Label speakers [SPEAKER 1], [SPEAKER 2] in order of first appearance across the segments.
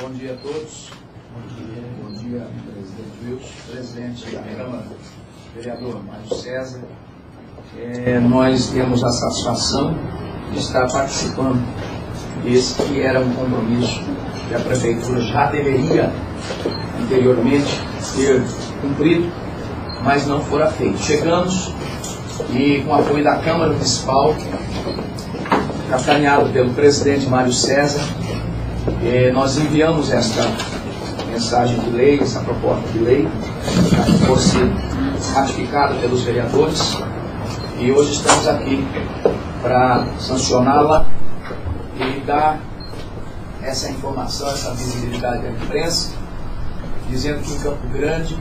[SPEAKER 1] Bom dia a todos. Bom dia, Bom dia presidente Wilson, presidente da Câmara, vereador Mário César. É, nós temos a satisfação de estar participando desse que era um compromisso que a Prefeitura já deveria anteriormente ter cumprido, mas não fora feito. Chegamos e com o apoio da Câmara Municipal, capitaneado pelo presidente Mário César, eh, nós enviamos esta mensagem de lei, essa proposta de lei, para que fosse ratificada pelos vereadores. E hoje estamos aqui para sancioná-la e dar essa informação, essa visibilidade à imprensa, dizendo que em Campo Grande,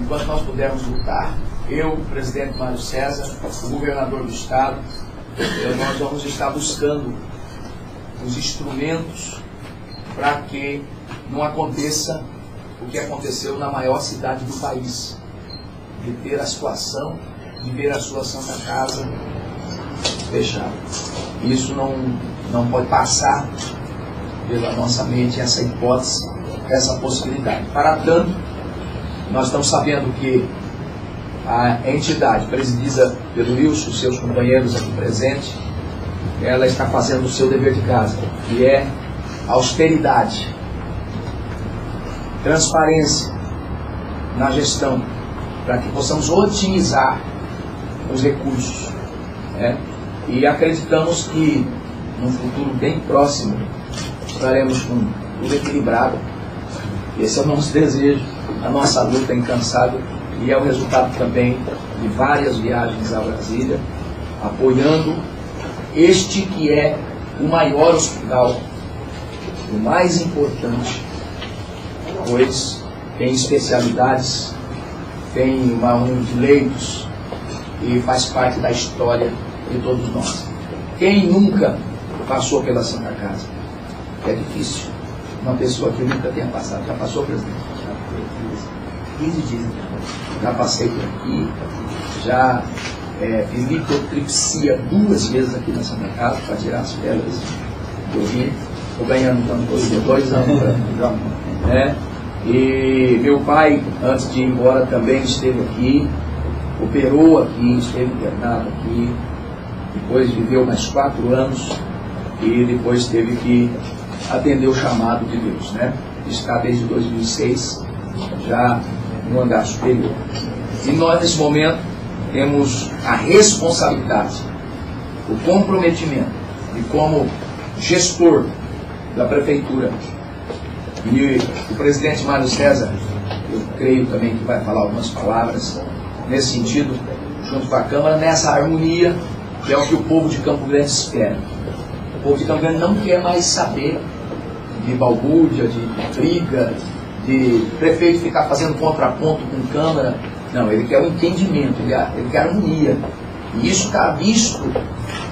[SPEAKER 1] enquanto nós pudermos lutar, eu, o presidente Mário César, o governador do Estado, eh, nós vamos estar buscando os instrumentos para que não aconteça o que aconteceu na maior cidade do país, de ter a situação de ver a sua Santa Casa fechada. Isso não, não pode passar pela nossa mente essa hipótese, essa possibilidade. Para tanto, nós estamos sabendo que a entidade presidida pelo Wilson seus companheiros aqui presentes, ela está fazendo o seu dever de casa, que é austeridade, transparência na gestão, para que possamos otimizar os recursos. Né? E acreditamos que, num futuro bem próximo, estaremos com tudo equilibrado. Esse é o nosso desejo, a nossa luta incansável e é o resultado também de várias viagens a Brasília, apoiando este que é o maior hospital, o mais importante, pois tem especialidades, tem uma de leitos e faz parte da história de todos nós. Quem nunca passou pela Santa Casa? É difícil. Uma pessoa que nunca tenha passado. Já passou, presidente? Já 15 dias. Já passei por aqui, já é, litotripsia duas vezes aqui na Santa Casa para tirar as pedras do rim. Estou ganhando então, dois, dois anos para né? E meu pai, antes de ir embora, também esteve aqui, operou aqui, esteve internado aqui, depois viveu mais quatro anos e depois teve que atender o chamado de Deus, né? Está desde 2006 já no andar superior. E nós, nesse momento, temos a responsabilidade, o comprometimento de como gestor da prefeitura e o presidente Mário César, eu creio também que vai falar algumas palavras nesse sentido, junto com a Câmara, nessa harmonia que é o que o povo de Campo Grande espera. O povo de Campo Grande não quer mais saber de balbúrdia, de briga, de prefeito ficar fazendo contraponto com Câmara. Não, ele quer o um entendimento, ele quer, ele quer harmonia. E isso está visto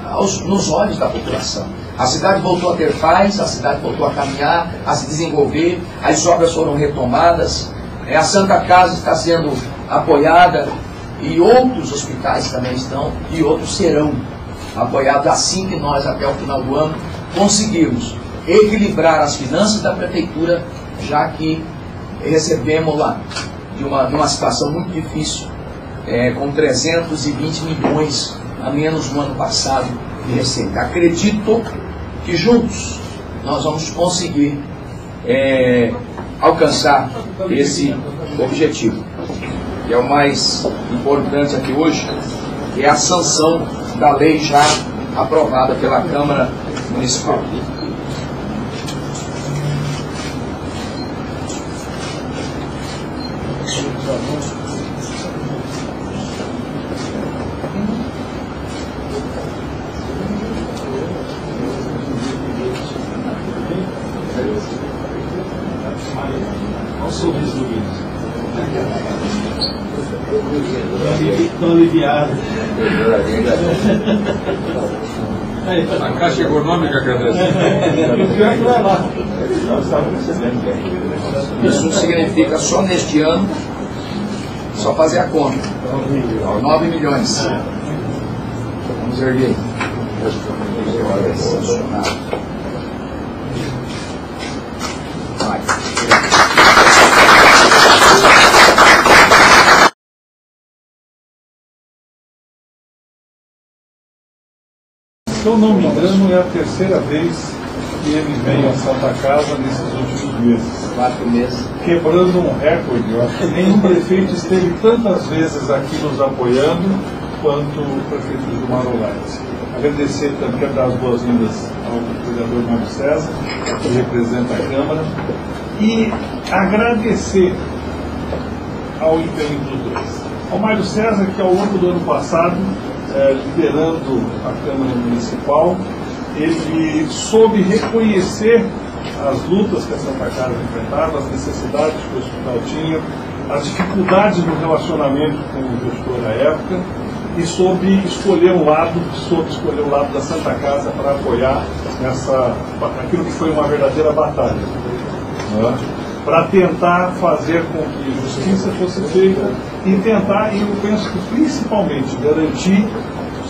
[SPEAKER 1] aos, nos olhos da população. A cidade voltou a ter paz, a cidade voltou a caminhar, a se desenvolver, as obras foram retomadas, é, a Santa Casa está sendo apoiada e outros hospitais também estão e outros serão apoiados assim que nós, até o final do ano, conseguirmos equilibrar as finanças da prefeitura, já que recebemos lá de uma, de uma situação muito difícil, é, com 320 milhões a menos no ano passado de receita. Acredito que juntos nós vamos conseguir é, alcançar esse objetivo que é o mais importante aqui hoje, é a sanção da lei já aprovada pela Câmara Municipal.
[SPEAKER 2] Olha o sorriso do Vinícius. Estão aliviados.
[SPEAKER 3] A Caixa Econômica agradece.
[SPEAKER 2] O pior que vai lá.
[SPEAKER 1] Isso significa só neste ano, só fazer a conta. 9 milhões. Vamos erguer.
[SPEAKER 4] Se eu não me engano, é a terceira vez que ele vem a Santa Casa nesses últimos meses.
[SPEAKER 1] Quatro meses.
[SPEAKER 4] Quebrando um recorde. Eu acho que nenhum prefeito esteve tantas vezes aqui nos apoiando quanto o prefeito Gilmar Olares. Agradecer também, dar as boas-vindas ao vereador Mário César, que representa a Câmara, e agradecer ao empenho dos dois. Ao Mário César, que ao longo do ano passado, eh, liderando a Câmara Municipal, ele soube reconhecer as lutas que a Santa Casa enfrentava, as necessidades que o hospital tinha, as dificuldades no relacionamento com o gestor da época e soube escolher um lado, soube escolher o lado da Santa Casa para apoiar nessa, aquilo que foi uma verdadeira batalha. Né? Para tentar fazer com que justiça fosse feita e tentar, e eu penso que principalmente, garantir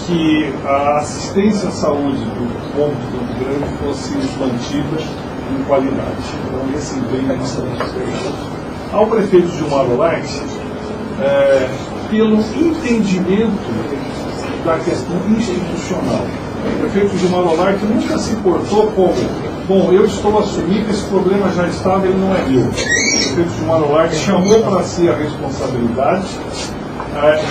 [SPEAKER 4] que a assistência à saúde do povo de Campo Grande fosse mantida em qualidade. Então, esse empenho nós estamos esperando. Ao prefeito Gilmar Olaix, é, pelo entendimento da questão institucional. O prefeito Gilmar Olaix nunca se portou como, bom, eu estou assumindo, esse problema já estava, ele não é meu. O prefeito Gilmar Olaix chamou para si a responsabilidade, é,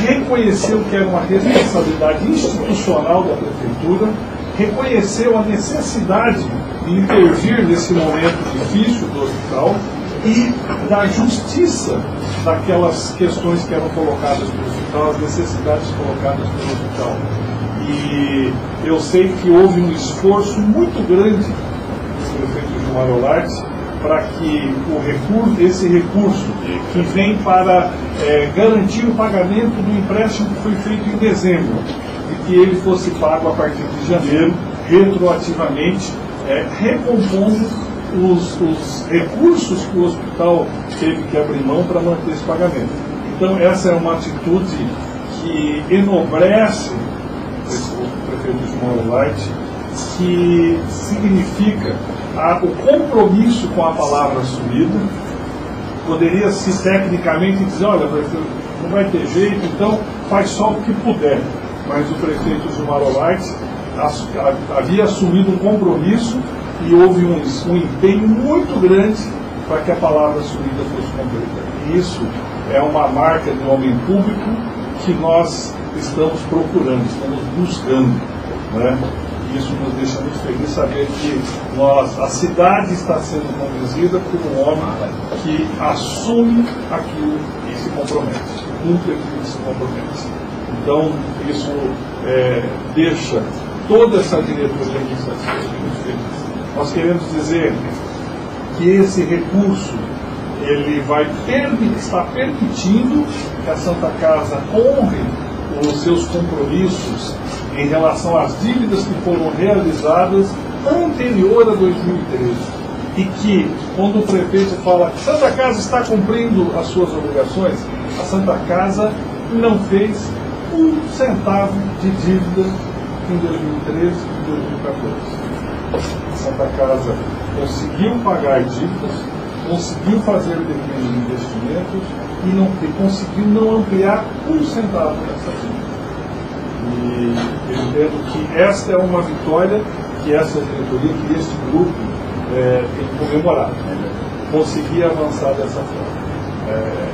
[SPEAKER 4] reconheceu que era uma responsabilidade institucional da prefeitura, reconheceu a necessidade de intervir nesse momento difícil do hospital e da justiça daquelas questões que eram colocadas pelo hospital, as necessidades colocadas pelo hospital. E eu sei que houve um esforço muito grande do prefeito Gilmar Olares para que o recurso, esse recurso que vem para é, garantir o pagamento do empréstimo que foi feito em dezembro e que ele fosse pago a partir de janeiro, retroativamente, é, recompondo os, os, recursos que o hospital teve que abrir mão para manter esse pagamento. Então, essa é uma atitude que enobrece o prefeito João Light, que significa a, o compromisso com a palavra assumida. Poderia-se tecnicamente dizer: olha, prefeito, não vai ter jeito, então faz só o que puder. Mas o prefeito Gilmar Olaite havia assumido um compromisso e houve um, um empenho muito grande para que a palavra assumida fosse cumprida. E isso é uma marca de homem público que nós estamos procurando, estamos buscando. Né? Isso nos deixa muito felizes saber que nós, a cidade está sendo conduzida por um homem que assume aquilo e se compromete, cumpre aquilo que se compromete. Então, isso é, deixa toda essa diretoria administrativa muito feliz. Nós queremos dizer que esse recurso ele vai está permitindo que a Santa Casa honre os seus compromissos em relação às dívidas que foram realizadas anterior a 2013. E que, quando o prefeito fala que Santa Casa está cumprindo as suas obrigações, a Santa Casa não fez um centavo de dívida em 2013 e 2014. A Santa Casa conseguiu pagar dívidas, conseguiu fazer pequenos investimentos e, não, conseguiu não ampliar um centavo dessa dívida. E eu entendo que esta é uma vitória que essa diretoria, que este grupo é, tem que comemorar. Conseguir avançar dessa forma. É,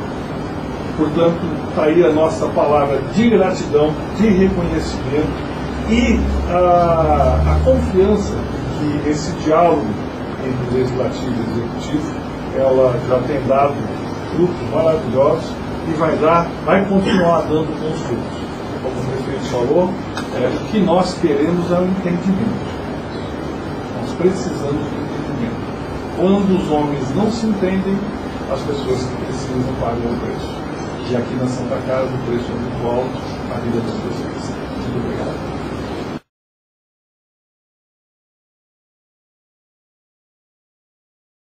[SPEAKER 4] portanto, está aí a nossa palavra de gratidão, de reconhecimento e a, a confiança que esse diálogo entre legislativo e executivo ela já tem dado frutos maravilhosos e vai dar, vai continuar dando bons frutos falou, é, o que nós queremos é o entendimento. Nós precisamos de entendimento. Quando os homens não se entendem, as pessoas que precisam pagam o preço. E aqui na Santa Casa o preço é muito alto, a vida das pessoas. Muito obrigado.